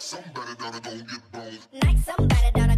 Knock somebody down and gon' get bone. Knock somebody down.